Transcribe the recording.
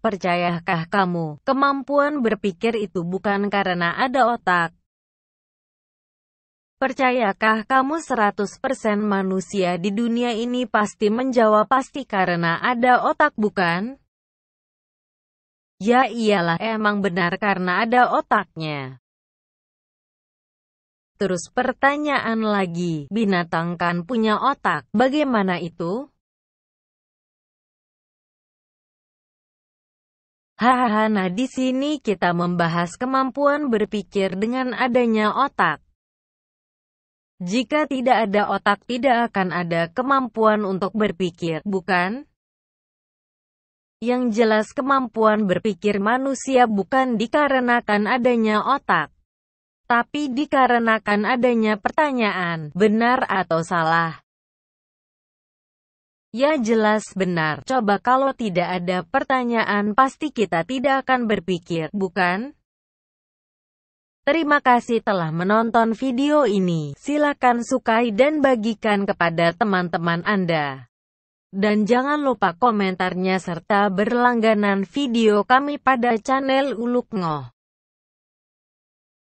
Percayakah kamu, kemampuan berpikir itu bukan karena ada otak? Percayakah kamu 100% manusia di dunia ini pasti menjawab pasti karena ada otak bukan? Ya iyalah, emang benar karena ada otaknya. Terus pertanyaan lagi, binatang kan punya otak, bagaimana itu? Hahaha, nah di sini kita membahas kemampuan berpikir dengan adanya otak. Jika tidak ada otak tidak akan ada kemampuan untuk berpikir, bukan? Yang jelas kemampuan berpikir manusia bukan dikarenakan adanya otak, tapi dikarenakan adanya pertanyaan, benar atau salah. Ya jelas benar, coba kalau tidak ada pertanyaan pasti kita tidak akan berpikir, bukan? Terima kasih telah menonton video ini, silakan sukai dan bagikan kepada teman-teman Anda. Dan jangan lupa komentarnya serta berlangganan video kami pada channel Uluk Ngoh.